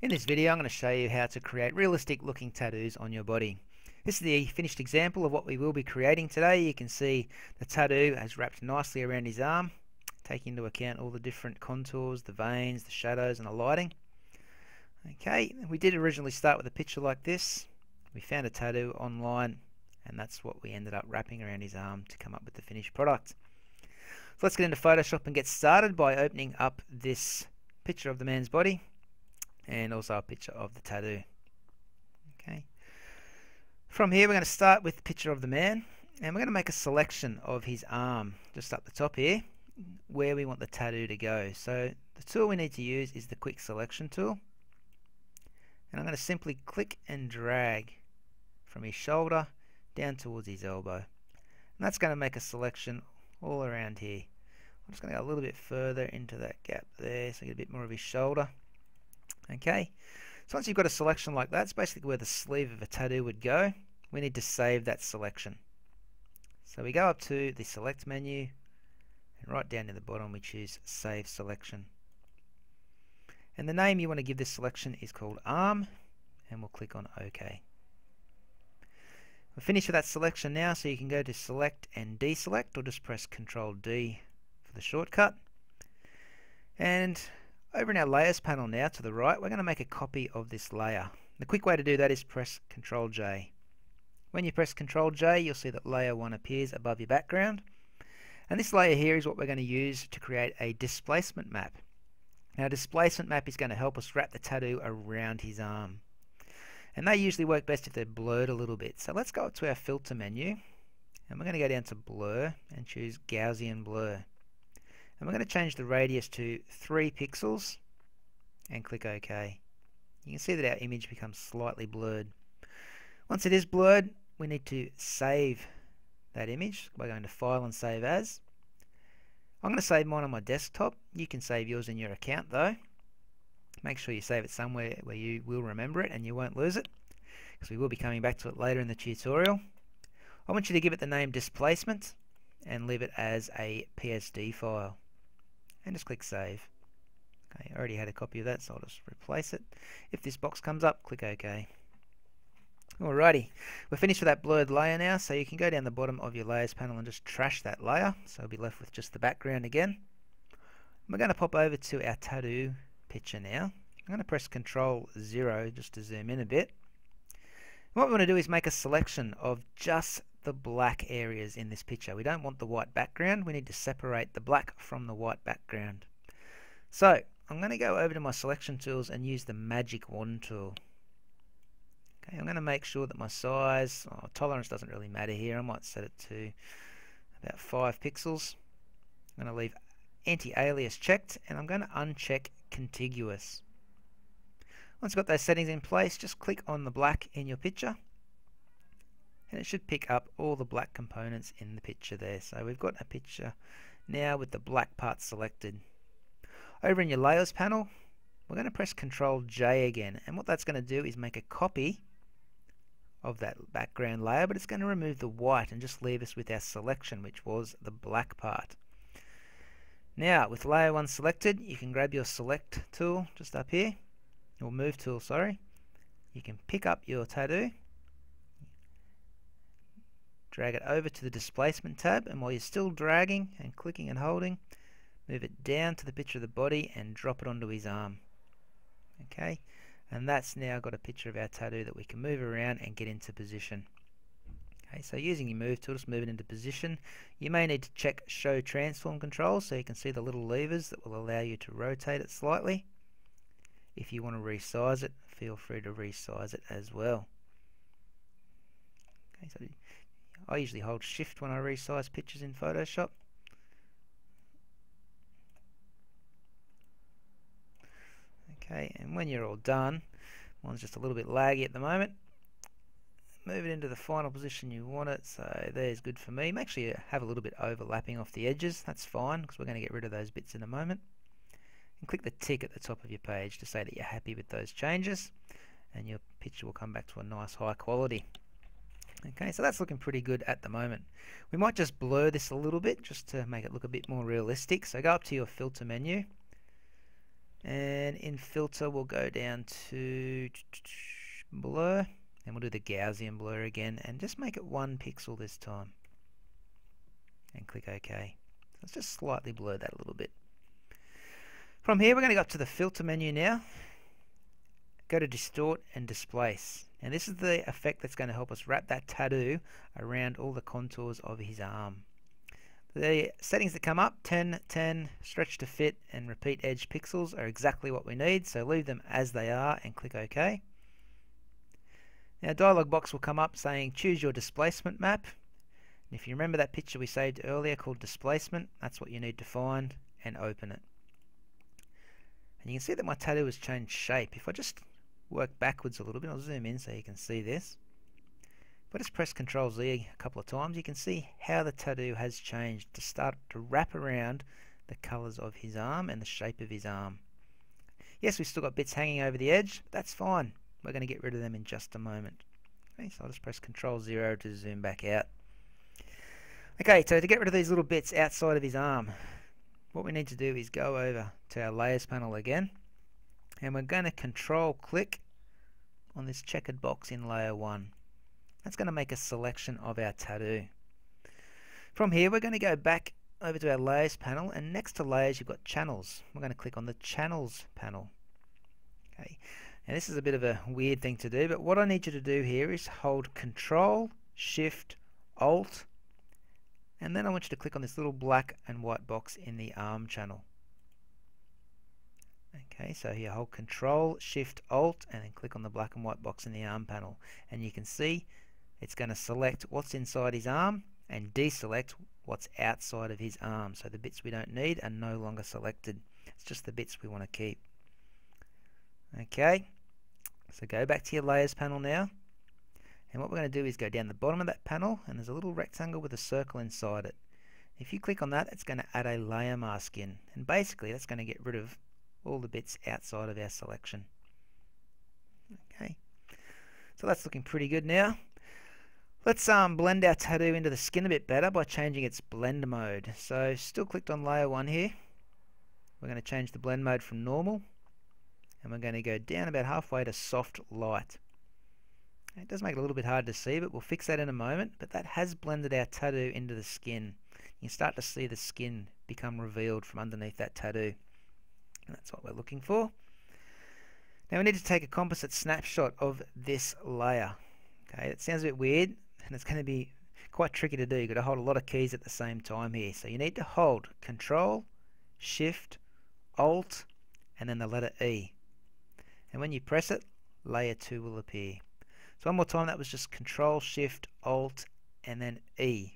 In this video I'm going to show you how to create realistic looking tattoos on your body. This is the finished example of what we will be creating today. You can see the tattoo has wrapped nicely around his arm, taking into account all the different contours, the veins, the shadows and the lighting. Okay, we did originally start with a picture like this. We found a tattoo online and that's what we ended up wrapping around his arm to come up with the finished product. So let's get into Photoshop and get started by opening up this picture of the man's body and also a picture of the tattoo. Okay. From here we're going to start with the picture of the man and we're going to make a selection of his arm just up the top here where we want the tattoo to go. So the tool we need to use is the quick selection tool and I'm going to simply click and drag from his shoulder down towards his elbow and that's going to make a selection all around here. I'm just going to go a little bit further into that gap there so I get a bit more of his shoulder Okay, so once you've got a selection like that, it's basically where the sleeve of a tattoo would go. We need to save that selection. So we go up to the select menu and right down to the bottom we choose save selection. And the name you want to give this selection is called arm and we'll click on OK. We're finished with that selection now so you can go to select and deselect or just press Control D for the shortcut. And over in our layers panel now to the right, we're going to make a copy of this layer. The quick way to do that is press Ctrl J. When you press Ctrl J, you'll see that layer 1 appears above your background. And this layer here is what we're going to use to create a displacement map. Now, a displacement map is going to help us wrap the tattoo around his arm. And they usually work best if they're blurred a little bit. So let's go up to our filter menu. And we're going to go down to blur and choose Gaussian blur and we're going to change the radius to 3 pixels and click OK. You can see that our image becomes slightly blurred. Once it is blurred, we need to save that image by going to File and Save As. I'm going to save mine on my desktop. You can save yours in your account though. Make sure you save it somewhere where you will remember it and you won't lose it because we will be coming back to it later in the tutorial. I want you to give it the name displacement and leave it as a PSD file and just click Save. Okay, I already had a copy of that, so I'll just replace it. If this box comes up, click OK. Alrighty, we're finished with that blurred layer now, so you can go down the bottom of your layers panel and just trash that layer, so we'll be left with just the background again. We're going to pop over to our tattoo picture now. I'm going to press Control 0 just to zoom in a bit. what we want to do is make a selection of just the black areas in this picture. We don't want the white background. We need to separate the black from the white background. So I'm going to go over to my selection tools and use the magic wand tool. Okay, I'm going to make sure that my size, oh, tolerance doesn't really matter here. I might set it to about 5 pixels. I'm going to leave anti-alias checked and I'm going to uncheck contiguous. Once you've got those settings in place, just click on the black in your picture and it should pick up all the black components in the picture there. So we've got a picture now with the black part selected. Over in your layers panel, we're going to press Control J again, and what that's going to do is make a copy of that background layer, but it's going to remove the white and just leave us with our selection, which was the black part. Now, with layer 1 selected, you can grab your select tool just up here, or move tool, sorry. You can pick up your tattoo drag it over to the displacement tab and while you're still dragging and clicking and holding move it down to the picture of the body and drop it onto his arm. Okay? And that's now got a picture of our tattoo that we can move around and get into position. Okay so using your move tool just move it into position. You may need to check show transform controls so you can see the little levers that will allow you to rotate it slightly. If you want to resize it feel free to resize it as well. Okay so I usually hold shift when I resize pictures in Photoshop. Okay, and when you're all done, one's just a little bit laggy at the moment. Move it into the final position you want it, so there's good for me. Make sure you have a little bit overlapping off the edges, that's fine, because we're going to get rid of those bits in a moment. And click the tick at the top of your page to say that you're happy with those changes, and your picture will come back to a nice high quality. Okay, so that's looking pretty good at the moment. We might just blur this a little bit just to make it look a bit more realistic. So go up to your filter menu and in filter we'll go down to blur and we'll do the Gaussian blur again and just make it one pixel this time and click OK. Let's just slightly blur that a little bit. From here we're going to go up to the filter menu now go to distort and displace and this is the effect that's going to help us wrap that tattoo around all the contours of his arm. The settings that come up 10, 10, stretch to fit and repeat edge pixels are exactly what we need so leave them as they are and click OK. Now a dialog box will come up saying choose your displacement map and if you remember that picture we saved earlier called displacement that's what you need to find and open it. And you can see that my tattoo has changed shape. If I just work backwards a little bit, I'll zoom in so you can see this. If I just press Ctrl Z a couple of times, you can see how the tattoo has changed to start to wrap around the colours of his arm and the shape of his arm. Yes, we've still got bits hanging over the edge, that's fine. We're going to get rid of them in just a moment. Okay, so I'll just press Ctrl 0 to zoom back out. Okay, so to get rid of these little bits outside of his arm, what we need to do is go over to our layers panel again and we're going to control click on this checkered box in layer 1 that's going to make a selection of our tattoo. From here we're going to go back over to our layers panel and next to layers you've got channels. We're going to click on the channels panel. Okay. And this is a bit of a weird thing to do but what I need you to do here is hold control shift alt and then I want you to click on this little black and white box in the arm channel. Okay, so here hold Control, Shift, Alt, and then click on the black and white box in the arm panel. And you can see it's going to select what's inside his arm and deselect what's outside of his arm. So the bits we don't need are no longer selected. It's just the bits we want to keep. Okay, so go back to your Layers panel now. And what we're going to do is go down the bottom of that panel and there's a little rectangle with a circle inside it. If you click on that, it's going to add a layer mask in. And basically, that's going to get rid of all the bits outside of our selection. Okay, so that's looking pretty good now. Let's um, blend our tattoo into the skin a bit better by changing its blend mode. So still clicked on layer 1 here. We're going to change the blend mode from normal. And we're going to go down about halfway to soft light. It does make it a little bit hard to see, but we'll fix that in a moment. But that has blended our tattoo into the skin. You can start to see the skin become revealed from underneath that tattoo. And that's what we're looking for. Now we need to take a composite snapshot of this layer. Okay, it sounds a bit weird, and it's going to be quite tricky to do. You've got to hold a lot of keys at the same time here. So you need to hold Control, Shift, Alt, and then the letter E. And when you press it, layer 2 will appear. So one more time, that was just Control, Shift, Alt, and then E.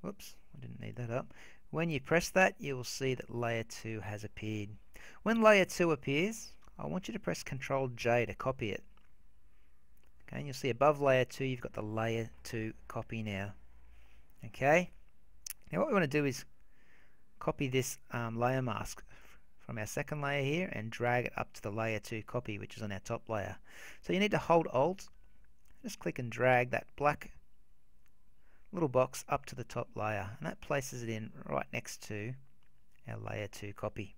Whoops, I didn't need that up. When you press that, you will see that layer 2 has appeared. When layer 2 appears, I want you to press Control J to copy it. Okay, and you'll see above layer 2, you've got the layer 2 copy now. Okay, now what we want to do is copy this um, layer mask from our second layer here and drag it up to the layer 2 copy which is on our top layer. So you need to hold Alt, just click and drag that black little box up to the top layer and that places it in right next to our layer 2 copy.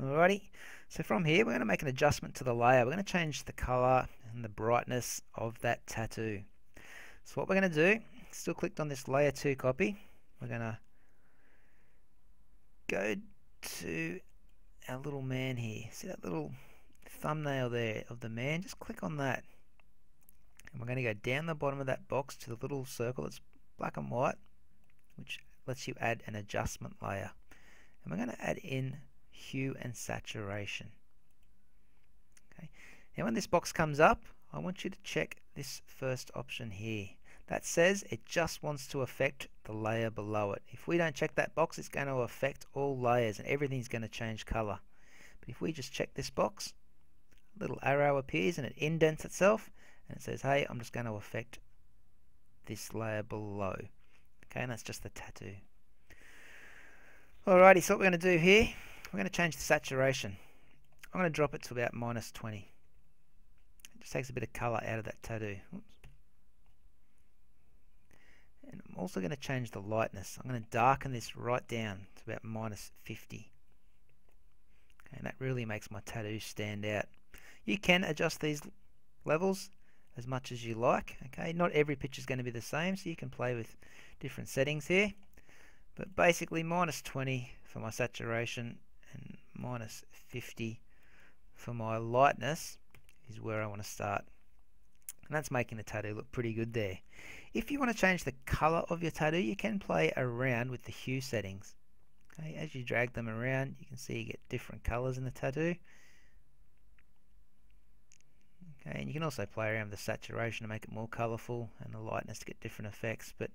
Alrighty, so from here we're going to make an adjustment to the layer. We're going to change the color and the brightness of that tattoo. So what we're going to do, still clicked on this layer 2 copy, we're going to go to our little man here. See that little thumbnail there of the man? Just click on that. And we're going to go down the bottom of that box to the little circle that's black and white, which lets you add an adjustment layer. And we're going to add in hue and saturation. Okay. Now when this box comes up, I want you to check this first option here that says it just wants to affect the layer below it. If we don't check that box, it's going to affect all layers and everything's going to change color. But if we just check this box, a little arrow appears and it indents itself and it says, hey, I'm just going to affect this layer below. Okay, and that's just the tattoo. Alrighty, so what we're going to do here, we're going to change the saturation. I'm going to drop it to about minus 20. It just takes a bit of color out of that tattoo. Oops. And I'm also going to change the lightness. I'm going to darken this right down to about minus 50. And that really makes my tattoo stand out. You can adjust these levels as much as you like. Okay, not every picture is going to be the same, so you can play with different settings here. But basically minus 20 for my saturation and minus 50 for my lightness is where I want to start. And that's making the tattoo look pretty good there. If you want to change the color of your tattoo, you can play around with the hue settings. Okay, as you drag them around, you can see you get different colors in the tattoo. Okay, and you can also play around with the saturation to make it more colorful and the lightness to get different effects. But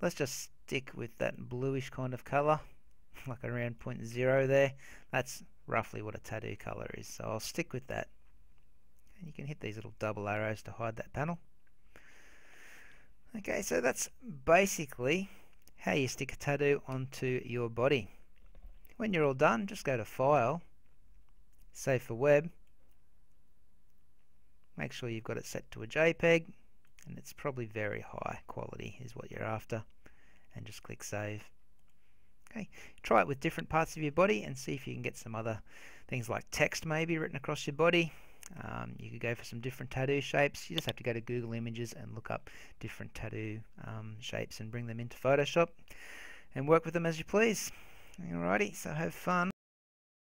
let's just stick with that bluish kind of color, like around 0.0 there. That's roughly what a tattoo color is. So I'll stick with that. And you can hit these little double arrows to hide that panel. Okay, so that's basically how you stick a tattoo onto your body. When you're all done, just go to File, Save for Web, make sure you've got it set to a JPEG, and it's probably very high quality is what you're after, and just click Save. Okay, try it with different parts of your body and see if you can get some other things like text maybe written across your body um, you could go for some different tattoo shapes. You just have to go to Google Images and look up different tattoo um, shapes and bring them into Photoshop and work with them as you please. Alrighty, so have fun.